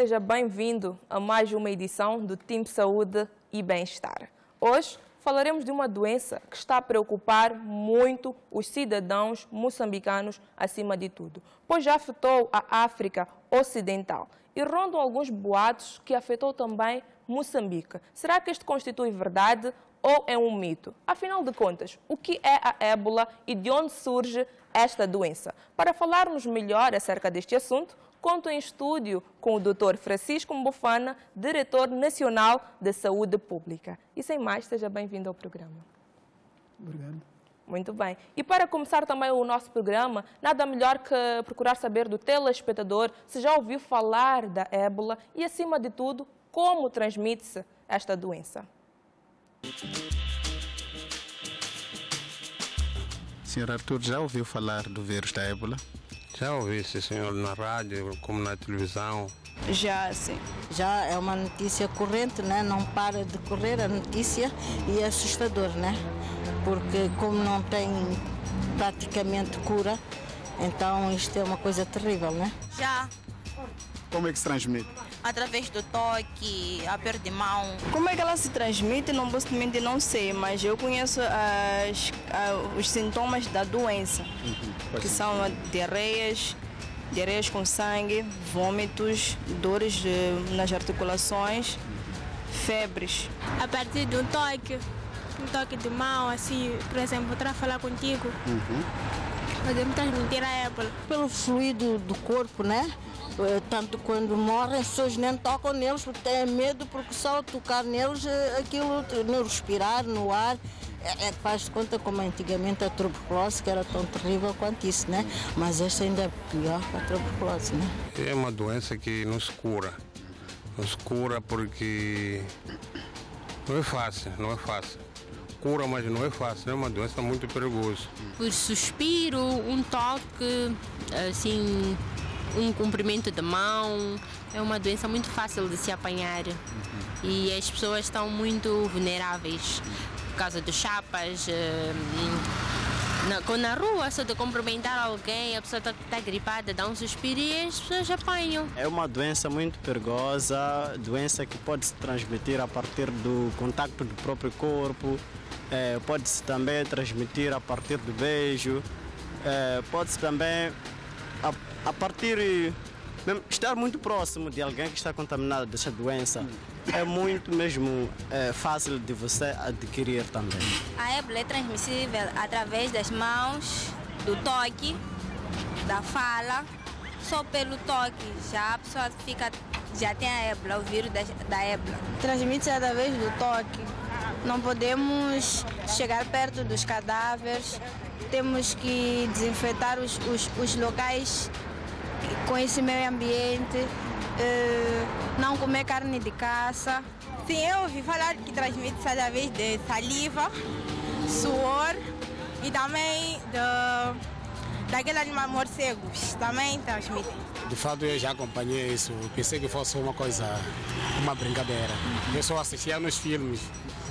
seja bem-vindo a mais uma edição do Team Saúde e Bem-Estar. Hoje falaremos de uma doença que está a preocupar muito os cidadãos moçambicanos acima de tudo, pois já afetou a África Ocidental e rondam alguns boatos que afetou também Moçambique. Será que isto constitui verdade ou é um mito? Afinal de contas, o que é a ébola e de onde surge esta doença? Para falarmos melhor acerca deste assunto, conto em estúdio com o Dr. Francisco Mbofana, Diretor Nacional de Saúde Pública. E sem mais, seja bem-vindo ao programa. Obrigado. Muito bem. E para começar também o nosso programa, nada melhor que procurar saber do telespectador se já ouviu falar da ébola e, acima de tudo, como transmite-se esta doença. Senhor Arthur, já ouviu falar do vírus da ébola? Já ouvi, sim, senhor, na rádio, como na televisão. Já, sim. Já é uma notícia corrente, né? não para de correr a notícia e é assustador, né? Porque como não tem praticamente cura, então isto é uma coisa terrível, né? Já, Como é que se transmite? Através do toque, aperto de mão. Como é que ela se transmite? Não posso mentir, não sei, mas eu conheço as- a- os sintomas da doença, que são diarreias, diarreias com sangue, vômitos, dores de- nas articulações, febres. a partir de um toque, um toque de mão, assim, por exemplo, para falar contigo, podemos transmitir a ébola. Pelo fluido do corpo, né? Eh, Tanto quando morrem, as pessoas nem tocam neles porque têm medo, porque só tocar neles, eh, aquilo, no respirar, no ar, é, é faz de conta como antigamente a tuberculose, que era tão terrível quanto isso, né? Mas esta ainda é pior que a tuberculose, né? É uma doença que não se cura. Não se cura porque não é fácil, não é fácil. Cura, mas não é fácil, é uma doença muito perigosa. por suspiro, um toque, assim, um comprimento de mão. É uma doença muito fácil de se apanhar e as pessoas estão muito vulneráveis por causa dos chapas. eh, na, quando na rua, só de cumprimentar alguém, a pessoa está tá gripada, dá um suspiro e as pessoas apanham. É uma doença muito perigosa, doença que pode se transmitir a partir do contato do próprio corpo, eh, pode-se também transmitir a partir do beijo, eh, pode-se também a, a partir mesmo estar muito próximo de alguém que está contaminado dessa doença. É muito mesmo eh, fácil de você adquirir também. A ébola é transmissível através das mãos, do toque, da fala. Só pelo toque já a pessoa fica, já tem a ébola, o vírus da, da ébola. Transmite-se através do toque. Não podemos chegar perto dos cadáveres. Temos que desinfetar os, os, os locais com esse meio ambiente. Não comer carne de caça. Sim, eu ouvi falar que transmite-se através de saliva, suor e também do, daquele animal morcegos. Também transmite. De fato, eu já acompanhei isso. Pensei que fosse uma coisa, uma brincadeira. Eu só assistia nos filmes,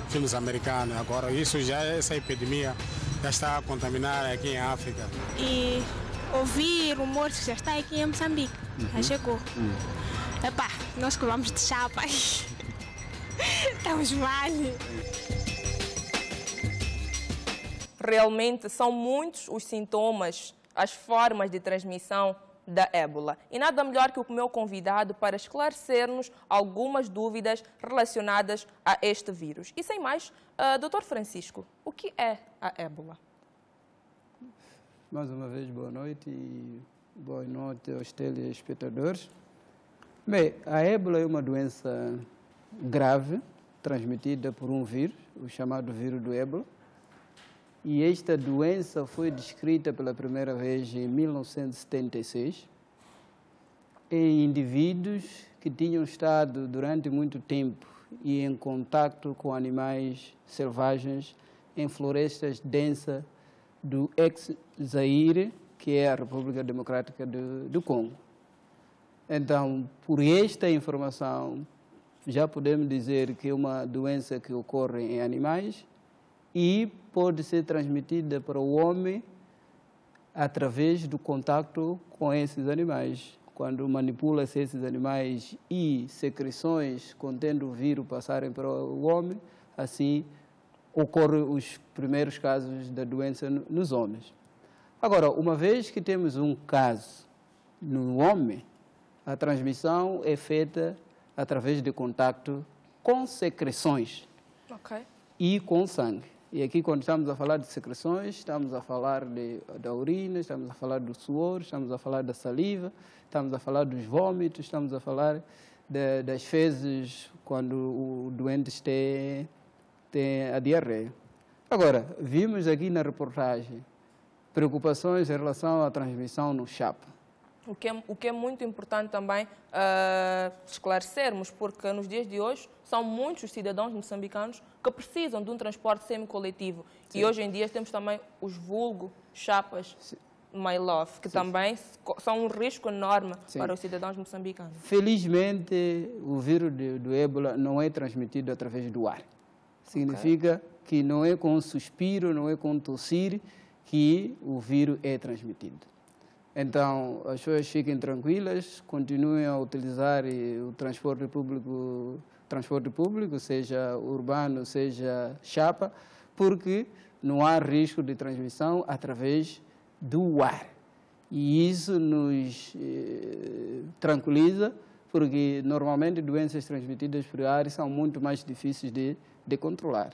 filmes americanos. Agora, isso já, essa epidemia já está a contaminar aqui em África. E ouvir rumores que já está aqui em Moçambique. Já chegou. Epá, nós que vamos de chapas. Estamos mal. Realmente são muitos os sintomas, as formas de transmissão da ébola. E nada melhor que o meu convidado para esclarecer-nos algumas dúvidas relacionadas a este vírus. E sem mais, uh, Dr. Francisco, o que é a ébola? Mais uma vez, boa noite e boa noite aos telespectadores. Bem, a ébola é uma doença grave transmitida por um vírus, o chamado vírus do ébola. E esta doença foi descrita pela primeira vez em 1976 em indivíduos que tinham estado durante muito tempo e em contato com animais selvagens em florestas densas do ex-Zaire, que é a República Democrática do, do Congo. Então, por esta informação, já podemos dizer que é uma doença que ocorre em animais e pode ser transmitida para o homem através do contato com esses animais, quando manipula-se esses animais e secreções contendo o vírus passarem para o homem, assim ocorrem os primeiros casos da doença nos homens. Agora, uma vez que temos um caso no homem, a transmissão é feita através de contato com secreções Ok. e com sangue. E aqui, quando estamos a falar de secreções, estamos a falar de, da urina, estamos a falar do suor, estamos a falar da saliva, estamos a falar dos vômitos, estamos a falar de, das fezes quando o doente tem, tem a diarreia. Agora, vimos aqui na reportagem preocupações em relação à transmissão no chapa. O que, é, o que é muito importante também ah, esclarecermos, porque nos dias de hoje são muitos os cidadãos moçambicanos que precisam de um transporte semi-coletivo. E hoje em dia temos também os vulgo chapas My Love, que também são um risco enorme Sim. para os cidadãos moçambicanos. Felizmente, o vírus do ébola não é transmitido através do ar. Significa que não é com suspiro, não é com tossir que o vírus é transmitido. Então, as pessoas fiquem tranquilas, continuem a utilizar o transporte público, transporte público, seja urbano, seja chapa, porque não há risco de transmissão através do ar. E isso nos eh, tranquiliza, porque normalmente doenças transmitidas por ar são muito mais difíceis de, de controlar.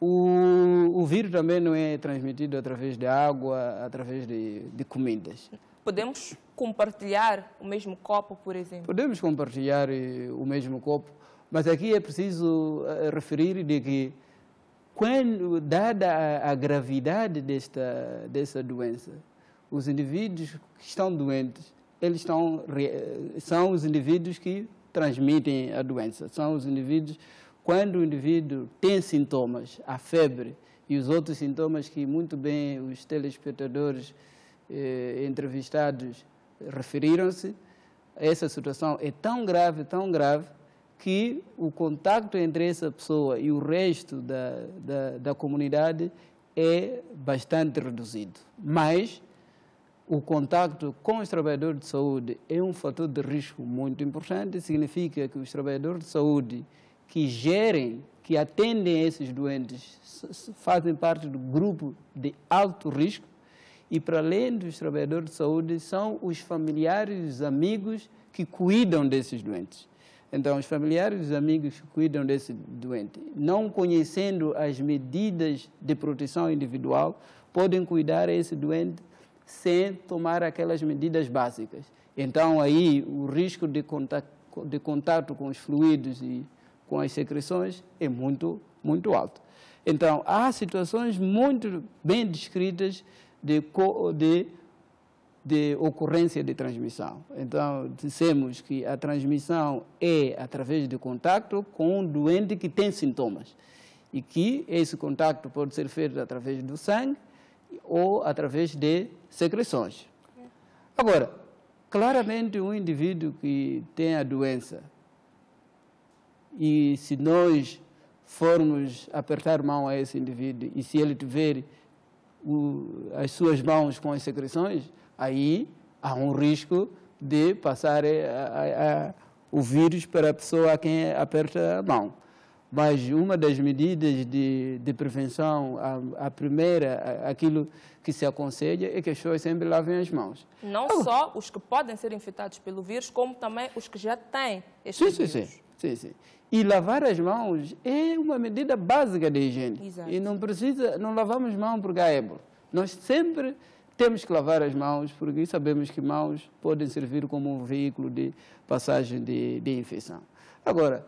O, o vírus também não é transmitido através de água, através de, de comidas. Podemos compartilhar o mesmo copo, por exemplo. Podemos compartilhar eh, o mesmo copo, mas aqui é preciso eh, referir de que, quando, dada a, a gravidade desta, dessa doença, os indivíduos que estão doentes, eles estão, eh, são os indivíduos que transmitem a doença. São os indivíduos, quando o indivíduo tem sintomas, a febre e os outros sintomas que muito bem os telespectadores eh, entrevistados referiram-se, essa situação é tão grave, tão grave, que o contato entre essa pessoa e o resto da, da, da comunidade é bastante reduzido. Mas o contato com os trabalhadores de saúde é um fator de risco muito importante. Significa que os trabalhadores de saúde que gerem, que atendem esses doentes, fazem parte do grupo de alto risco. E, para além dos trabalhadores de saúde, são os familiares e os amigos que cuidam desses doentes. Então, os familiares e os amigos que cuidam desse doente, não conhecendo as medidas de proteção individual, podem cuidar esse doente sem tomar aquelas medidas básicas. Então, aí, o risco de contato, de contato com os fluidos e com as secreções é muito, muito alto. Então, há situações muito bem descritas de, de de ocorrência de transmissão. Então, dissemos que a transmissão é através de contato com um doente que tem sintomas e que esse contato pode ser feito através do sangue ou através de secreções. Agora, claramente um indivíduo que tem a doença e se nós formos apertar mão a esse indivíduo e se ele tiver o- as suas mãos com as secreções, aí há um risco de passar eh, a- a- a- o vírus para a pessoa a quem aperta a mão. Mas uma das medidas de, de prevenção, a, a primeira, a- aquilo que se aconselha é que as pessoas sempre lavem as mãos. Não só os que podem ser infectados pelo vírus, como também os que já têm este Sim, sim, vírus. sim, sim, sim. E lavar as mãos é uma medida básica de higiene. Exato. E não precisa, não lavamos mão porque há ébola. Nós sempre temos que lavar as mãos porque sabemos que mãos podem servir como um veículo de passagem de, de infecção. Agora,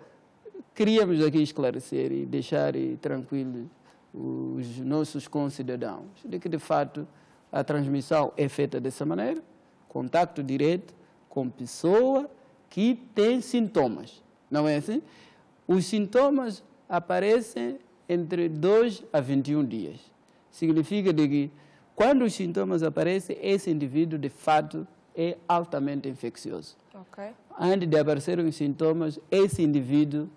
queríamos aqui esclarecer e deixar tranquilos os nossos concidadãos de que, de fato, a transmissão é feita dessa maneira, contato direto com pessoa que tem sintomas. Não é assim? Os sintomas aparecem entre 2 a 21 dias. Significa de que, quando os sintomas aparecem, esse indivíduo, de fato, é altamente infeccioso. Ok. Antes de aparecerem os sintomas, esse indivíduo,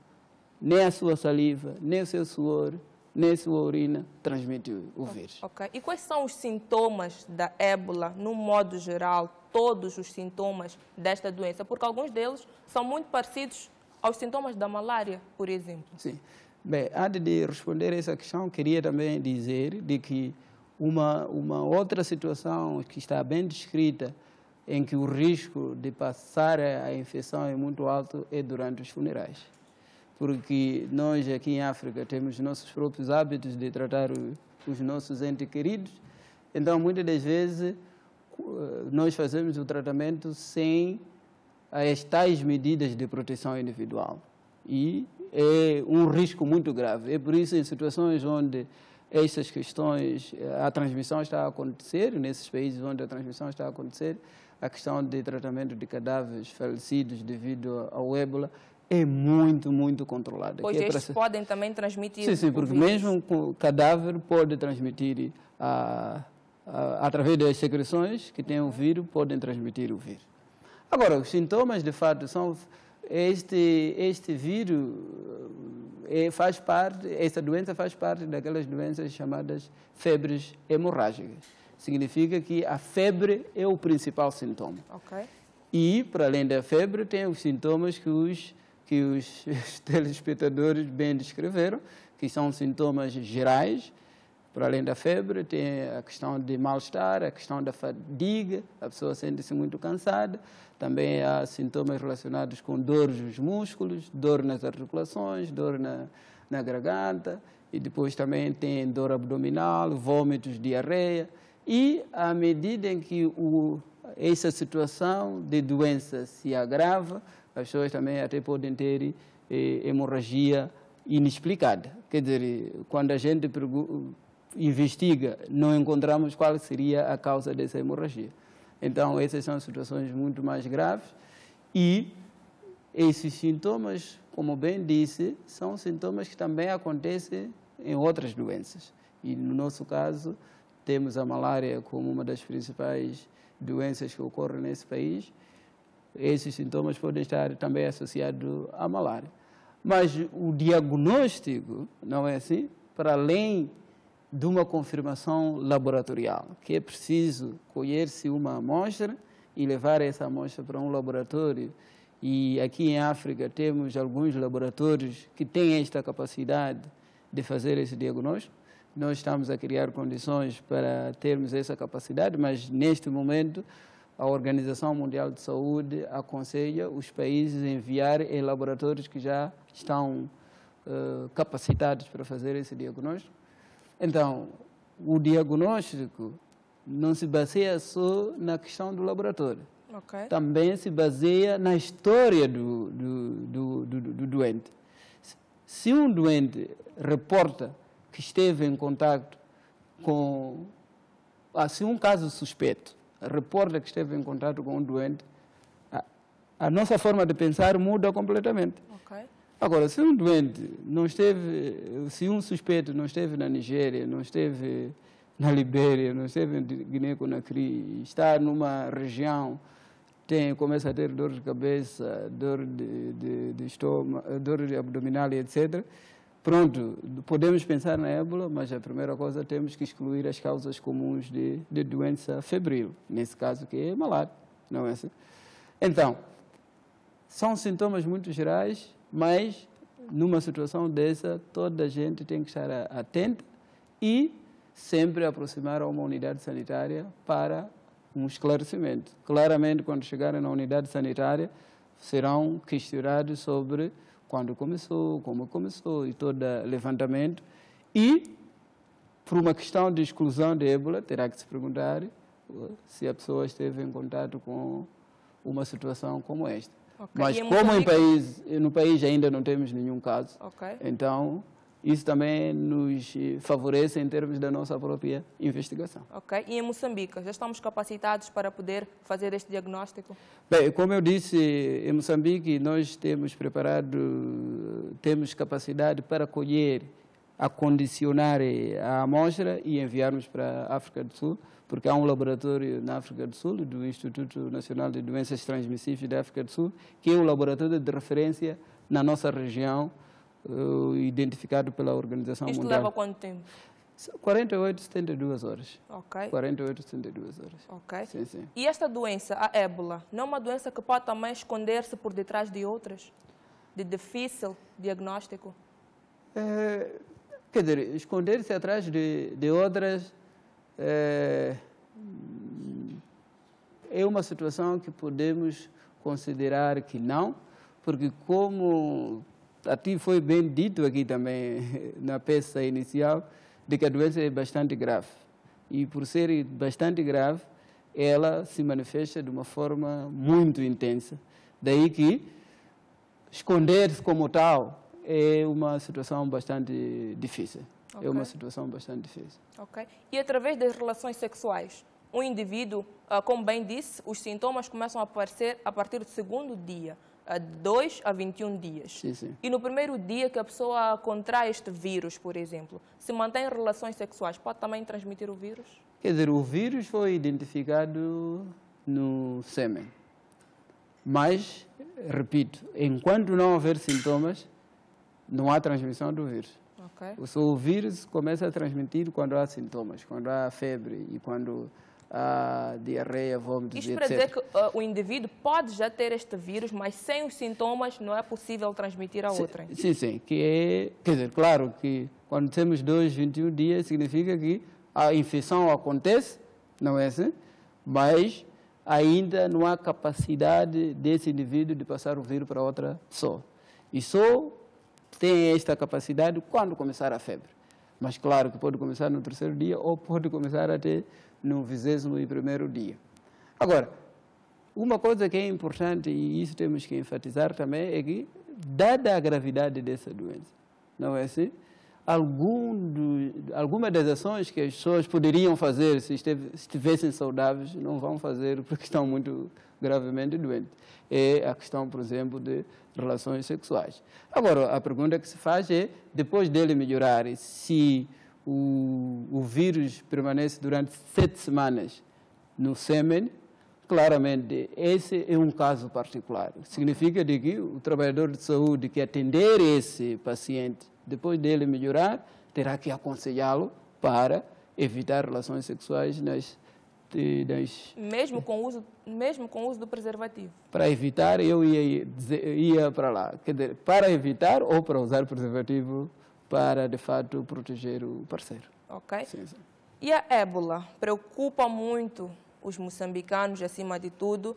nem a sua saliva, nem o seu suor, nem a sua urina transmite o- o vírus. Ok. E quais são os sintomas da ébola, no modo geral? todos os sintomas desta doença, porque alguns deles são muito parecidos aos sintomas da malária, por exemplo. Sim. Bem, antes de responder essa questão, queria também dizer de que uma, uma outra situação que está bem descrita em que o risco de passar a infecção é muito alto é durante os funerais. Porque nós aqui em África temos nossos próprios hábitos de tratar os nossos entes queridos, então muitas das vezes nós fazemos o tratamento sem as tais medidas de proteção individual. E é um risco muito grave. É por isso, em situações onde essas questões, a transmissão está a acontecer, nesses países onde a transmissão está a acontecer, a questão de tratamento de cadáveres falecidos devido ao ébola é muito, muito controlada. Pois é estes podem também transmitir Sim, sim, porque mesmo o cadáver pode transmitir, a, a, através das secreções que têm o vírus, podem transmitir o vírus. Agora, os sintomas, de fato, são... Este, este vírus é, faz parte, essa doença faz parte daquelas doenças chamadas febres hemorrágicas significa que a febre é o principal sintoma. Okay. E, para além da febre, tem os sintomas que os, que os telespectadores bem descreveram, que são sintomas gerais. Para além da febre, tem a questão de mal-estar, a questão da fadiga, a pessoa sente-se muito cansada. Também há sintomas relacionados com dores nos músculos, dor nas articulações, dor na, na garganta. E depois também tem dor abdominal, vômitos, diarreia. E à medida em que o, essa situação de doença se agrava, as pessoas também até podem ter eh, hemorragia inexplicada. Quer dizer, quando a gente investiga, não encontramos qual seria a causa dessa hemorragia. Então, essas são situações muito mais graves e esses sintomas, como bem disse, são sintomas que também acontecem em outras doenças. E no nosso caso, temos a malária como uma das principais doenças que ocorrem nesse país. Esses sintomas podem estar também associados à malária. Mas o diagnóstico, não é assim? Para além de uma confirmação laboratorial, que é preciso colher-se uma amostra e levar essa amostra para um laboratório. E aqui em África temos alguns laboratórios que têm esta capacidade de fazer esse diagnóstico. Nós estamos a criar condições para termos essa capacidade, mas neste momento a Organização Mundial de Saúde aconselha os países a enviar em laboratórios que já estão uh, capacitados para fazer esse diagnóstico. Então, o diagnóstico não se baseia só na questão do laboratório. Okay. Também se baseia na história do, do, do, do doente. Se um doente reporta que esteve em contato com, assim, um caso suspeito, reporta que esteve em contato com um doente, a, a nossa forma de pensar muda completamente. Agora, se um doente não esteve, se um suspeito não esteve na Nigéria, não esteve na Libéria, não esteve em Guiné-Conakry, está numa região, tem, começa a ter dor de cabeça, dor de, de, de estômago, dor de abdominal, etc., Pronto, podemos pensar na ébola, mas a primeira coisa temos que excluir as causas comuns de, de doença febril, nesse caso que é malária, não é assim? Então, são sintomas muito gerais, mas numa situação dessa, toda a gente tem que estar atenta e sempre aproximar a uma unidade sanitária para um esclarecimento. Claramente, quando chegarem na unidade sanitária, serão questionados sobre quando começou, como começou e todo levantamento. E, por uma questão de exclusão de ébola, terá que se perguntar se a pessoa esteve em contato com uma situação como esta. Okay. Mas como em país, no país ainda não temos nenhum caso, okay. então isso também nos favorece em termos da nossa própria investigação. Ok. E em Moçambique, já estamos capacitados para poder fazer este diagnóstico? Bem, como eu disse, em Moçambique nós temos preparado, temos capacidade para colher, acondicionar a amostra e enviarmos para a África do Sul, porque há um laboratório na África do Sul, do Instituto Nacional de Doenças Transmissíveis da África do Sul, que é um laboratório de referência na nossa região, uh, identificado pela Organização Isto Mundial. leva quanto tempo? 48, 72 horas. Ok. 48, 72 horas. Ok. Sim, sim. E esta doença, a ébola, não é uma doença que pode também esconder-se por detrás de outras? De difícil diagnóstico? É, quer dizer, esconder-se atrás de, de outras é, é uma situação que podemos considerar que não, porque como a ti foi bem dito aqui também na peça inicial, de que a doença é bastante grave. E por ser bastante grave, ela se manifesta de uma forma muito intensa. Daí que esconder-se como tal é uma situação bastante difícil. Ok. É uma situação bastante difícil. Ok. E através das relações sexuais, um indivíduo, ah, como bem disse, os sintomas começam a aparecer a partir do segundo dia, a 2 a 21 dias. Sim, sim. E no primeiro dia que a pessoa contrai este vírus, por exemplo, se mantém relações sexuais, pode também transmitir o vírus? Quer dizer, o vírus foi identificado no sêmen. Mas, repito, enquanto não houver sintomas, não há transmissão do vírus. Ok. O vírus começa a transmitir quando há sintomas, quando há febre e quando há diarreia, vômitos, Isto e para etc. dizer que ah, o indivíduo pode já ter este vírus, mas sem os sintomas não é possível transmitir a outrem. Sim, sim, que é, quer dizer, claro que quando temos dois, 21 dias, significa que a infecção acontece, não é assim? Mas ainda não há capacidade desse indivíduo de passar o vírus para outra pessoa. E só tem esta capacidade quando começar a febre. Mas claro que pode começar no terceiro dia ou pode começar até no vigésimo e primeiro dia. Agora, uma coisa que é importante, e isso temos que enfatizar também, é que, dada a gravidade dessa doença, não é assim? Algum do, alguma das ações que as pessoas poderiam fazer se estivessem saudáveis, não vão fazer porque estão muito gravemente doentes. É a questão, por exemplo, de relações sexuais. Agora, a pergunta que se faz é, depois dele melhorar, se o, o vírus permanece durante sete semanas no sêmen, claramente esse é um caso particular. Significa de que o trabalhador de saúde que atender esse paciente, depois dele melhorar, terá que aconselhá-lo para evitar relações sexuais nas, nas Mesmo com o uso, mesmo com uso do preservativo. para evitar, eu ia, ia para lá. Quer dizer, para evitar ou para usar preservativo para, de fato, proteger o parceiro. Ok? Sim, sim. E a ébola preocupa muito os moçambicanos, acima de tudo,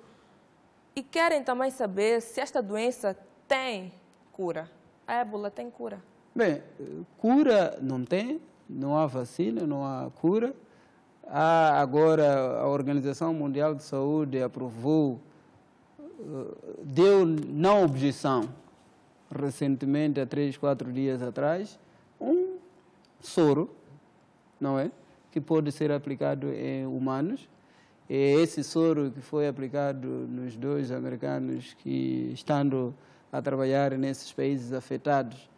e querem também saber se esta doença tem cura. A ébola tem cura. Bem, cura não tem, não há vacina, não há cura. Há agora a Organização Mundial de Saúde aprovou, eh, deu não objeção recentemente, há três, quatro dias atrás, um soro, não é? Que pode ser aplicado em humanos. É esse soro que foi aplicado nos dois americanos que, estando a trabalhar nesses países afetados,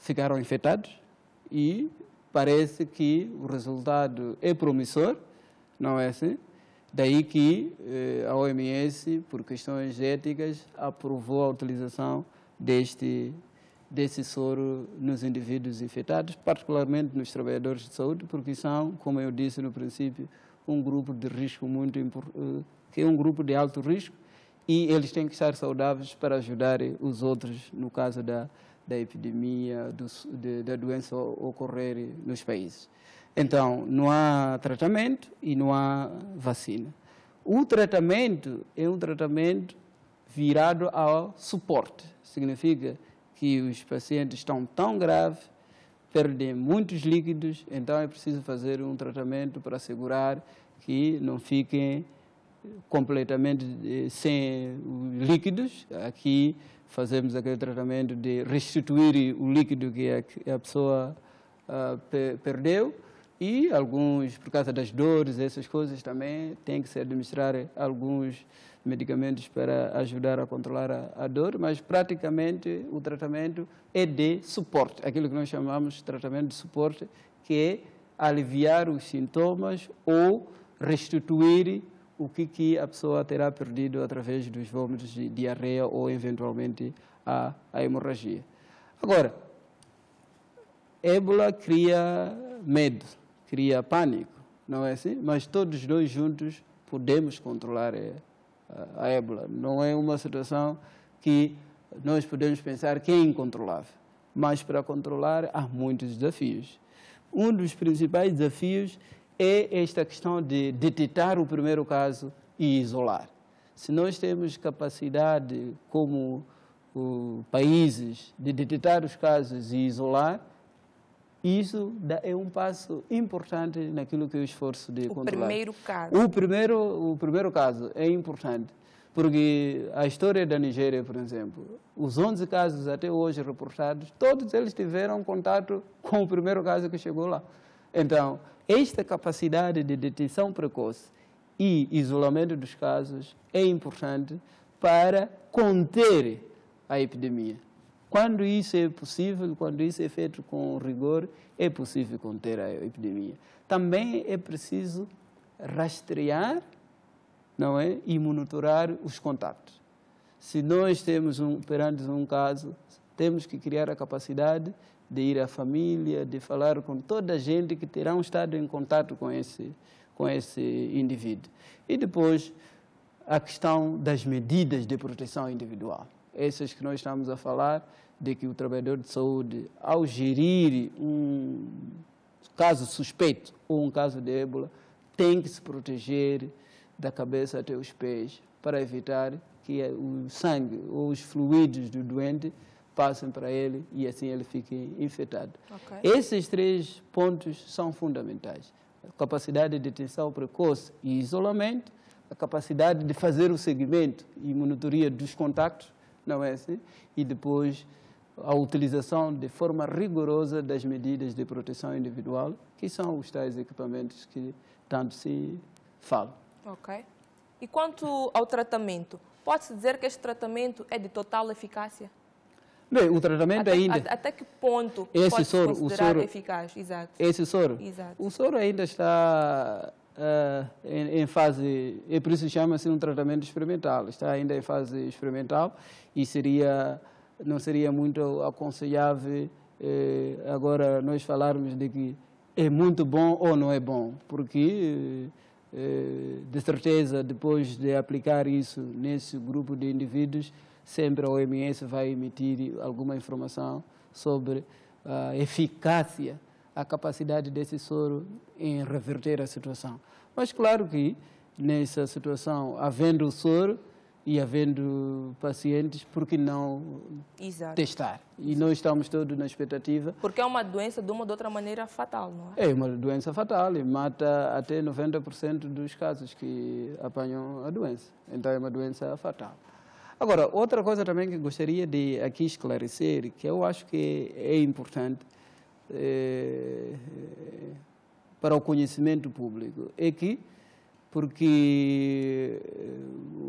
ficaram infectados e parece que o resultado é promissor, não é assim? Daí que eh, a OMS, por questões éticas, aprovou a utilização deste desse soro nos indivíduos infectados, particularmente nos trabalhadores de saúde, porque são, como eu disse no princípio, um grupo de risco muito importante, que é um grupo de alto risco e eles têm que estar saudáveis para ajudar os outros no caso da, da epidemia, do, de, da doença ocorrer nos países. Então, não há tratamento e não há vacina. O tratamento é um tratamento virado ao suporte. Significa que os pacientes estão tão graves, perdem muitos líquidos, então é preciso fazer um tratamento para assegurar que não fiquem completamente eh, sem os líquidos. Aqui fazemos aquele tratamento de restituir o líquido que a, que a pessoa ah, pe- perdeu. E alguns, por causa das dores, essas coisas também, tem que se administrar alguns medicamentos para ajudar a controlar a, a dor, mas praticamente o tratamento é de suporte, aquilo que nós chamamos de tratamento de suporte, que é aliviar os sintomas ou restituir o que, que a pessoa terá perdido através dos vômitos de diarreia ou eventualmente a, a hemorragia. Agora, ébola cria medo, cria pânico, não é assim? Mas todos nós juntos podemos controlar a, a, a ébola. Não é uma situação que nós podemos pensar que é incontrolável. Mas para controlar há muitos desafios. Um dos principais desafios é esta questão de detectar o primeiro caso e isolar. Se nós temos capacidade, como uh, países, de detectar os casos e isolar, isso é um passo importante naquilo que é o esforço de o controlar. O primeiro caso. O primeiro, o primeiro caso é importante, porque a história da Nigéria, por exemplo, os 11 casos até hoje reportados, todos eles tiveram contato com o primeiro caso que chegou lá. Então, esta capacidade de detecção precoce e isolamento dos casos é importante para conter a epidemia. Quando isso é possível, quando isso é feito com rigor, é possível conter a epidemia. Também é preciso rastrear não é? e monitorar os contatos. Se nós temos um, perante um caso, temos que criar a capacidade de ir à família, de falar com toda a gente que terá um estado em contato com esse, com esse indivíduo. E depois, a questão das medidas de proteção individual essas que nós estamos a falar, de que o trabalhador de saúde, ao gerir um caso suspeito ou um caso de ébola, tem que se proteger da cabeça até os pés para evitar que o sangue ou os fluidos do doente passem para ele e assim ele fique infectado. Okay. Esses três pontos são fundamentais. A capacidade de detenção precoce e isolamento, a capacidade de fazer o seguimento e monitoria dos contactos não é assim? E depois a utilização de forma rigorosa das medidas de proteção individual, que são os tais equipamentos que tanto se fala. Ok. E quanto ao tratamento, pode-se dizer que este tratamento é de total eficácia? Bem, o tratamento até, ainda... Até que ponto esse pode soro, considerar o soro, eficaz? Exato. Esse soro? Exato. O soro ainda está uh, em, em, fase, é por isso chama-se um tratamento experimental, está ainda em fase experimental e seria, não seria muito aconselhável eh, agora nós falarmos de que é muito bom ou não é bom, porque eh, de certeza depois de aplicar isso nesse grupo de indivíduos, sempre a OMS vai emitir alguma informação sobre a eficácia a capacidade desse soro em reverter a situação. Mas claro que nessa situação, havendo o soro e havendo pacientes, por que não Exato. testar? E nós estamos todos na expectativa. Porque é uma doença de uma ou de outra maneira fatal, não é? É uma doença fatal e mata até 90% dos casos que apanham a doença. Então é uma doença fatal. Agora, outra coisa também que gostaria de aqui esclarecer, que eu acho que é importante, é, para o conhecimento público é que, porque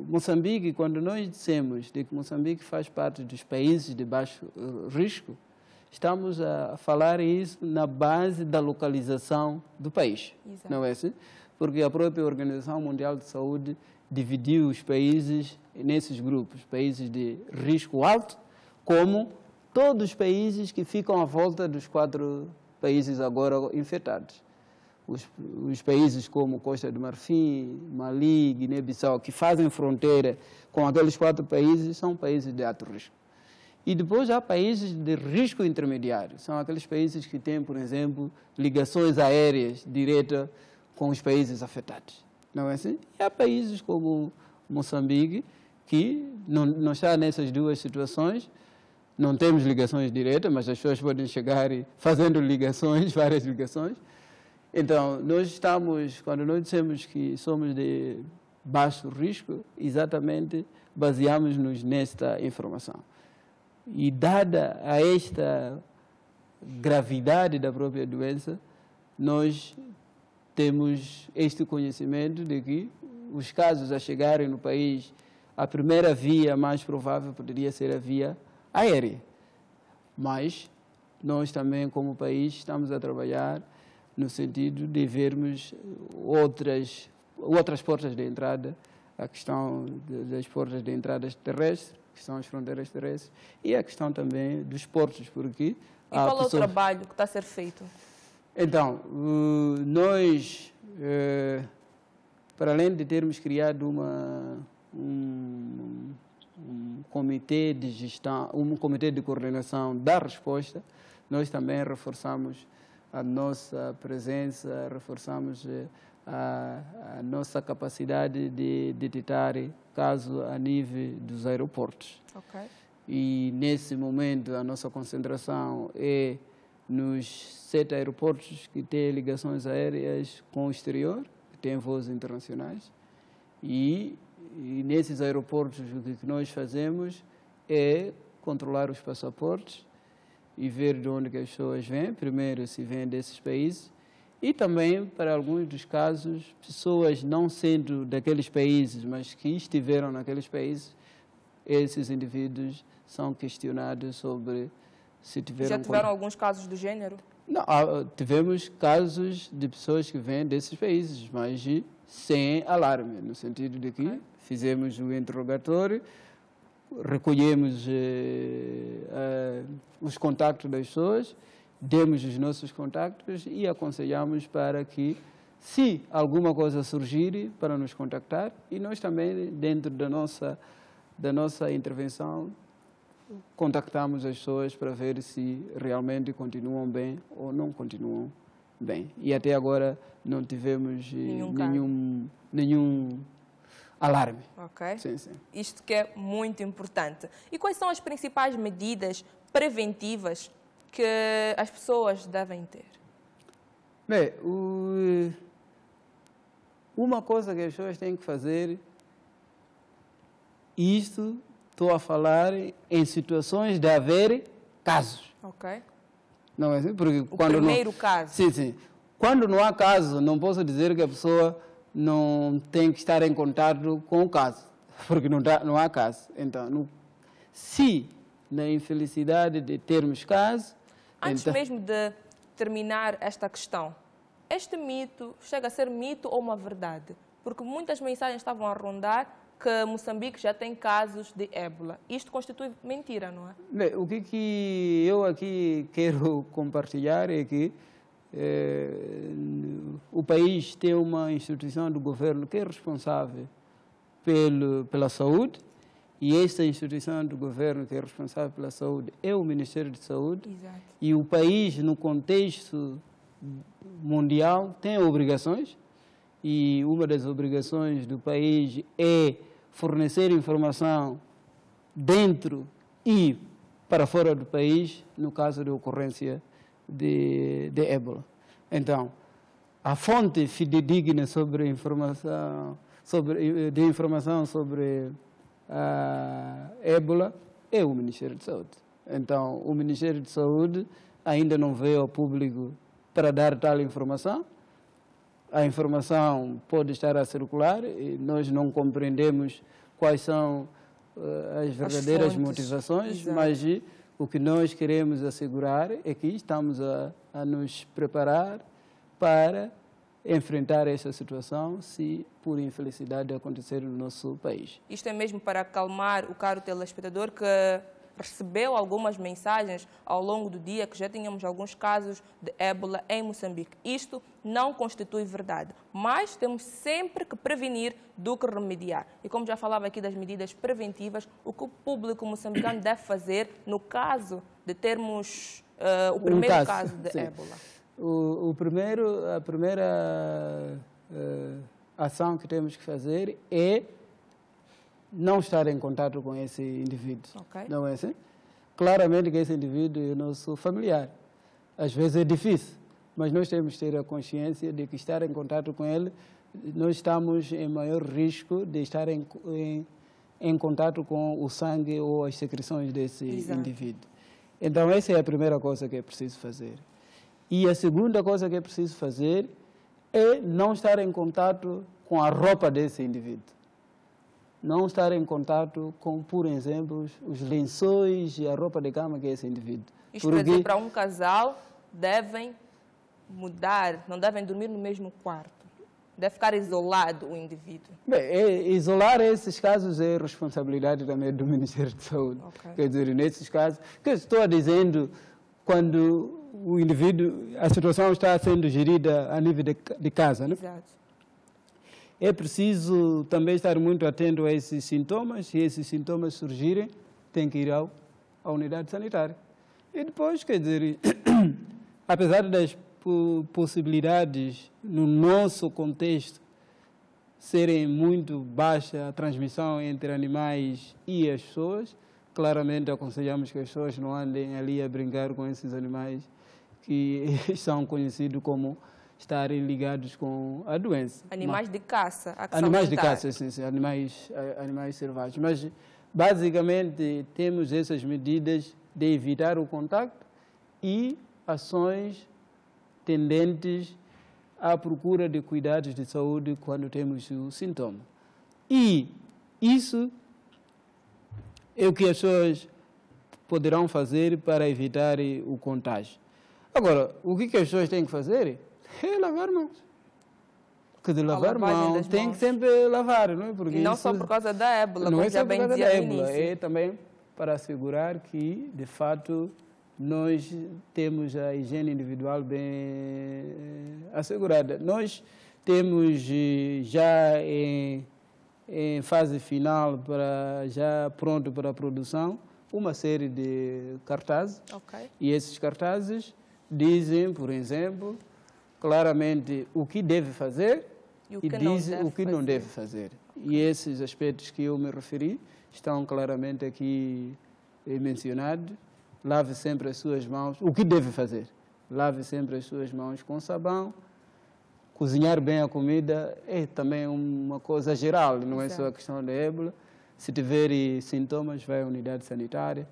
Moçambique, quando nós dissemos de que Moçambique faz parte dos países de baixo risco, estamos a falar isso na base da localização do país, Exato. não é assim? Porque a própria Organização Mundial de Saúde dividiu os países nesses grupos, países de risco alto, como todos os países que ficam à volta dos quatro países agora infectados. Os, os países como Costa do Marfim, Mali, Guiné-Bissau, que fazem fronteira com aqueles quatro países, são países de alto risco. E depois há países de risco intermediário, são aqueles países que têm, por exemplo, ligações aéreas diretas com os países afetados. Não é assim? E há países como Moçambique, que não, não está nessas duas situações, não temos ligações diretas, mas as pessoas podem chegar fazendo ligações, várias ligações. Então, nós estamos, quando nós dissemos que somos de baixo risco, exatamente baseamos-nos nesta informação. E dada a esta gravidade da própria doença, nós temos este conhecimento de que os casos a chegarem no país, a primeira via mais provável poderia ser a via aérea. Mas nós também, como país, estamos a trabalhar no sentido de vermos outras, outras portas de entrada, a questão das portas de entrada terrestres, que são as fronteiras terrestres, e a questão também dos portos, porque... E qual é o trabalho que está a ser feito? Então, nós, uh, para além de termos criado uma, um, um comitê de gestão, um comitê de coordenação da resposta, nós também reforçamos a nossa presença, reforçamos uh, a, a, nossa capacidade de detectar casos a nível dos aeroportos. Okay. E nesse momento a nossa concentração é nos sete aeroportos que têm ligações aéreas com o exterior, que têm voos internacionais. E, e nesses aeroportos o que nós fazemos é controlar os passaportes e ver de onde as pessoas vêm, primeiro se vêm desses países, e também, para alguns dos casos, pessoas não sendo daqueles países, mas que estiveram naqueles países, esses indivíduos são questionados sobre se tiveram... Já tiveram alguns casos do gênero? Não, tivemos casos de pessoas que vêm desses países, mas sem alarme, no sentido de que okay. fizemos o interrogatório, recolhemos eh, eh, os contactos das pessoas, demos os nossos contactos e aconselhamos para que, se alguma coisa surgir, para nos contactar e nós também, dentro da nossa, da nossa intervenção, contactamos as pessoas para ver se realmente continuam bem ou não continuam bem. E até agora não tivemos nenhum, nenhum, nenhum alarme. Ok. Sim, sim. Isto que é muito importante. E quais são as principais medidas preventivas que as pessoas devem ter? Bem, o... uma coisa que as pessoas têm que fazer, isto estou a falar em situações de haver casos. Ok. Não é assim? Porque o quando primeiro não... caso. Sim, sim. Quando não há caso, não posso dizer que a pessoa não tem que estar em contato com o caso, porque não, dá, não há caso. Então, no... se na infelicidade de termos caso, Antes então... mesmo de terminar esta questão, este mito chega a ser mito ou uma verdade? Porque muitas mensagens estavam a rondar que Moçambique já tem casos de ébola. Isto constitui mentira, não é? Bem, o que, que eu aqui quero compartilhar é que eh, o país tem uma instituição do governo que é responsável pelo, pela saúde e esta instituição do governo que é responsável pela saúde é o Ministério de Saúde. Exato. E o país, no contexto mundial, tem obrigações. E uma das obrigações do país é fornecer informação dentro e para fora do país, no caso de ocorrência de, de ébola. Então, a fonte fidedigna sobre informação, sobre, de informação sobre a ébola é o Ministério de Saúde. Então, o Ministério de Saúde ainda não veio ao público para dar tal informação. A informação pode estar a circular e nós não compreendemos quais são uh, as verdadeiras as motivações, Exato. mas o que nós queremos assegurar é que estamos a, a nos preparar para enfrentar esta situação se por infelicidade acontecer no nosso país. Isto é mesmo para acalmar o caro telespectador que recebeu algumas mensagens ao longo do dia que já tínhamos alguns casos de ébola em Moçambique. Isto não constitui verdade, mas temos sempre que prevenir do que remediar. E como já falava aqui das medidas preventivas, o que o público moçambicano deve fazer no caso de termos uh, o primeiro um caso, caso, de sim. ébola? O, o, primeiro, a primeira uh, ação que temos que fazer é não estar em contato com esse indivíduo. Okay. Não é assim? Claramente que esse indivíduo é nosso familiar. Às vezes é difícil, mas nós temos que ter a consciência de que estar em contato com ele, nós estamos em maior risco de estar em, em, em contato com o sangue ou as secreções desse Exato. indivíduo. Então, essa é a primeira coisa que é preciso fazer. E a segunda coisa que é preciso fazer é não estar em contato com a roupa desse indivíduo. Não estar em contato com, por exemplo, os lençóis e a roupa de cama que é esse indivíduo. Isto quer dizer, para um casal, devem mudar, não devem dormir no mesmo quarto. Deve ficar isolado o indivíduo. Bem, é, isolar esses casos é responsabilidade também do Ministério de Saúde. Okay. Quer dizer, nesses casos, que estou dizendo, quando o indivíduo, a situação está sendo gerida a nível de, de casa, né? Exato. É preciso também estar muito atento a esses sintomas. Se esses sintomas surgirem, tem que ir ao, à unidade sanitária. E depois, quer dizer, apesar das possibilidades no nosso contexto serem muito baixa a transmissão entre animais e as pessoas, claramente aconselhamos que as pessoas não andem ali a brincar com esses animais que são conhecidos como estarem ligados com a doença. Animais Mas, de caça. Animais de caça, sim, sim, animais, animais selvagens. Mas, basicamente, temos essas medidas de evitar o contato e ações tendentes à procura de cuidados de saúde quando temos o sintoma. E isso é o que as pessoas poderão fazer para evitar o contágio. Agora, o que as pessoas têm que fazer é lavar mãos. Porque de lavar mãos tem mãos. que sempre lavar, não é? Porque e não só por causa da ébola, não é só por causa da ébola, é também para assegurar que, de fato, nós temos a higiene individual bem eh, assegurada. Nós temos eh, já em, em fase final, para, já pronto para a produção, uma série de cartazes. Okay. E esses cartazes dizem, por exemplo, claramente o que deve fazer e, o que, dizem o que fazer. não deve fazer. E esses aspectos que eu me referi estão claramente aqui eh, mencionados lave sempre as suas mãos. O que deve fazer? Lave sempre as suas mãos com sabão. Cozinhar bem a comida é também uma coisa geral, não é só a questão da ébola. Se tiver sintomas, vai à unidade sanitária.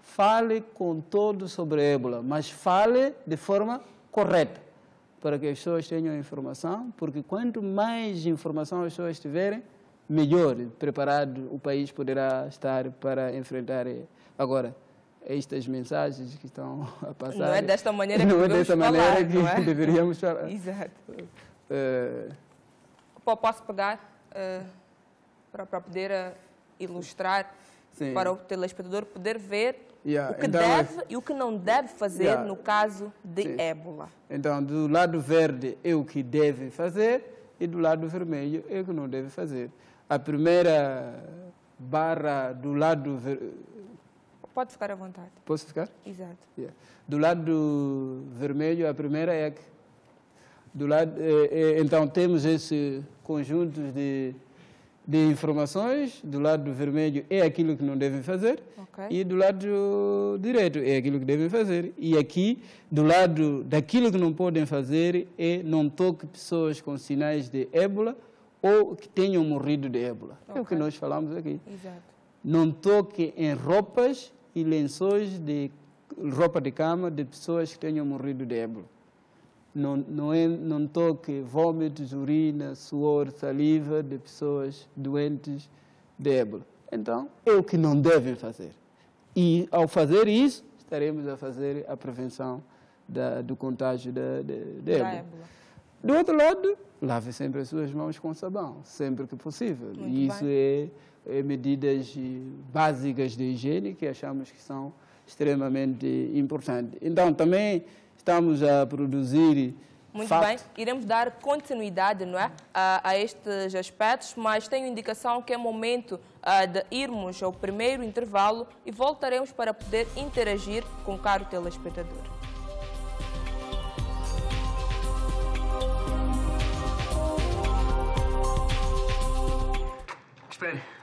Fale com todos sobre a ébola, mas fale de forma correta, para que as pessoas tenham informação, porque quanto mais informação as pessoas tiverem, melhor preparado o país poderá estar para enfrentar. Agora, estas mensagens que estão a passar. Não é desta maneira que não é desta falar, maneira que é? deveríamos falar. Exato. Uh, Posso pegar uh, para, para poder uh, ilustrar sim. para o telespectador poder ver yeah. o que então, deve e o que não deve fazer yeah. no caso de sim. ébola. Então, do lado verde é o que deve fazer e do lado vermelho é o que não deve fazer. A primeira barra do lado ver Pode ficar à vontade. Posso ficar? Exato. Yeah. Do lado vermelho, a primeira é que do lado, é, é, então temos esse conjunto de, de informações. Do lado vermelho é aquilo que não devem fazer okay. e do lado direito é aquilo que devem fazer. E aqui, do lado daquilo que não podem fazer é não toque pessoas com sinais de ébola ou que tenham morrido de ébola. Okay. É o que nós falamos aqui. Exato. Não toque em roupas e lençóis de roupa de cama de pessoas que tenham morrido de ébola. Não, não, é, não toque vômitos, urina, suor, saliva de pessoas doentes de ébola. Então, é o que não devem fazer. E, ao fazer isso, estaremos a fazer a prevenção da, do contágio de, de, de ébola. ébola. Do outro lado, lave sempre as suas mãos com sabão, sempre que possível. Muito e isso é é, medidas básicas de higiene que achamos que são extremamente importantes. Então, também estamos a produzir. Muito fato. bem, iremos dar continuidade não é, a, a, estes aspectos, mas tenho indicação que é momento uh, de irmos ao primeiro intervalo e voltaremos para poder interagir com o caro telespectador. Espere.